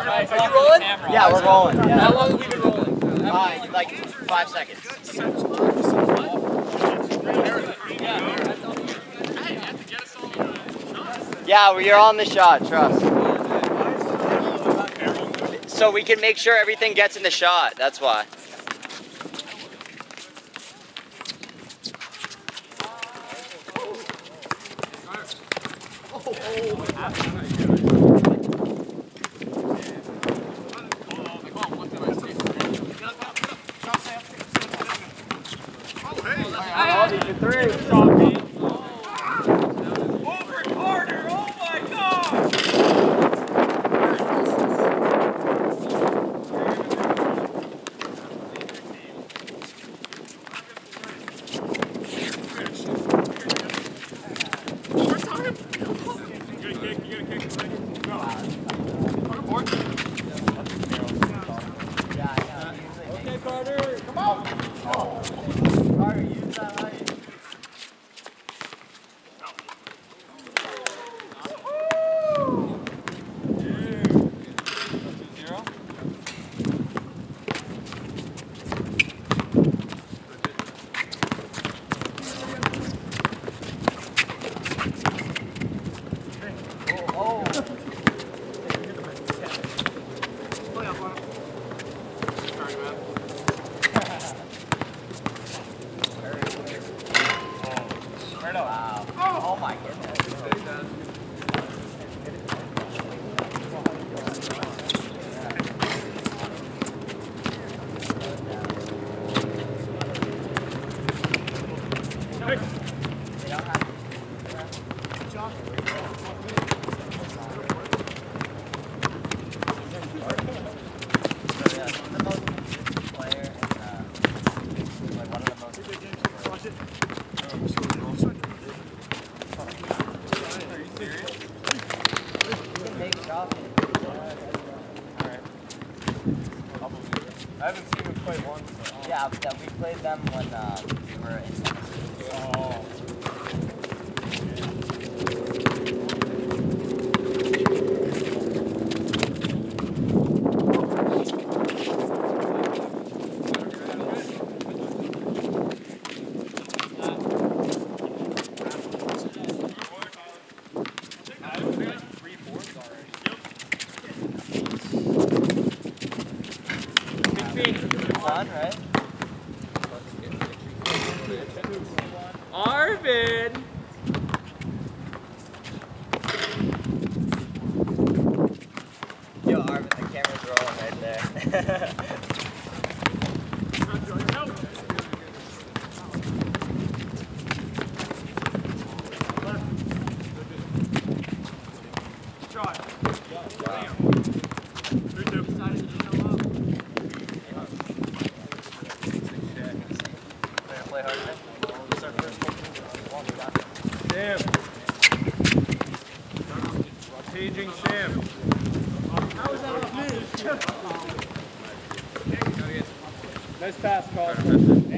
Are you rolling? Yeah, we're rolling. Yeah. How long have we been rolling? Uh, like five seconds. Yeah, well, you're on the shot, trust. So we can make sure everything gets in the shot, that's why. Oh Tá? There. Play hard, man. It's our first one. Sam. Paging Sam. Nice pass, Carl.